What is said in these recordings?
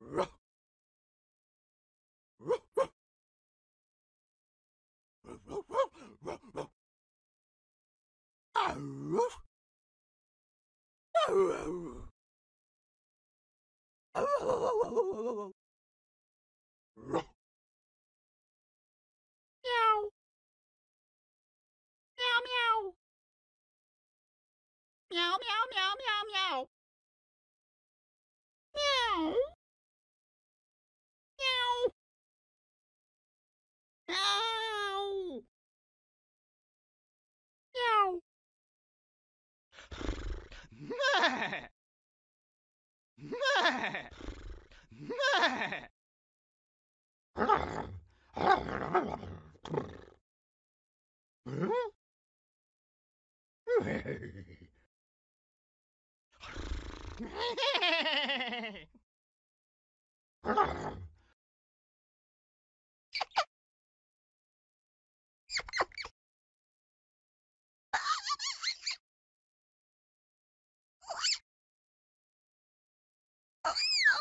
Ruff. meow, meow, meow, meow. Meow. Meow. Meow. Meh. Meh. Meh.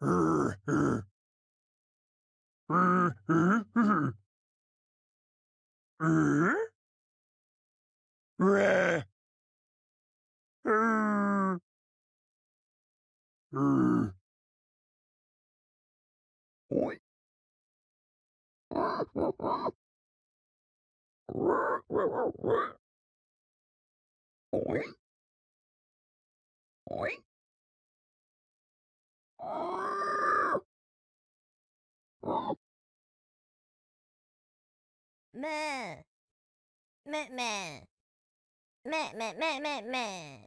Quack. Quack. Quack. Meh. Meh meh. Meh meh meh meh meh.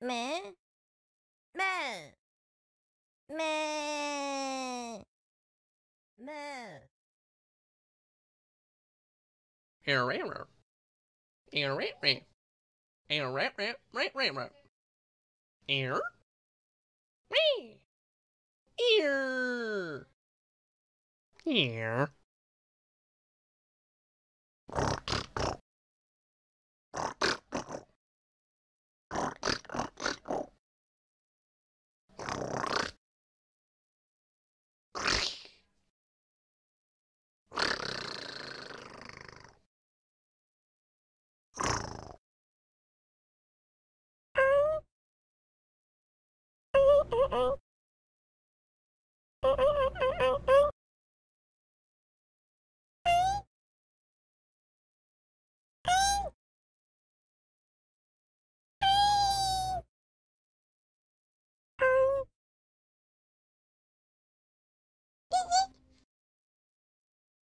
Meh. Meh. Meh. Meh. Error. Error. Error. Error. Ear. Ear. Ear.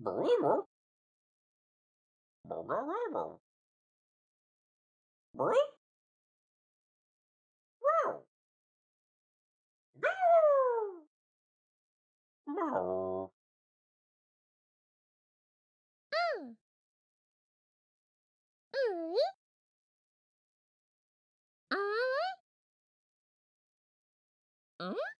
ドラえもんドラえもんボイワオガオマオうんうんあーうん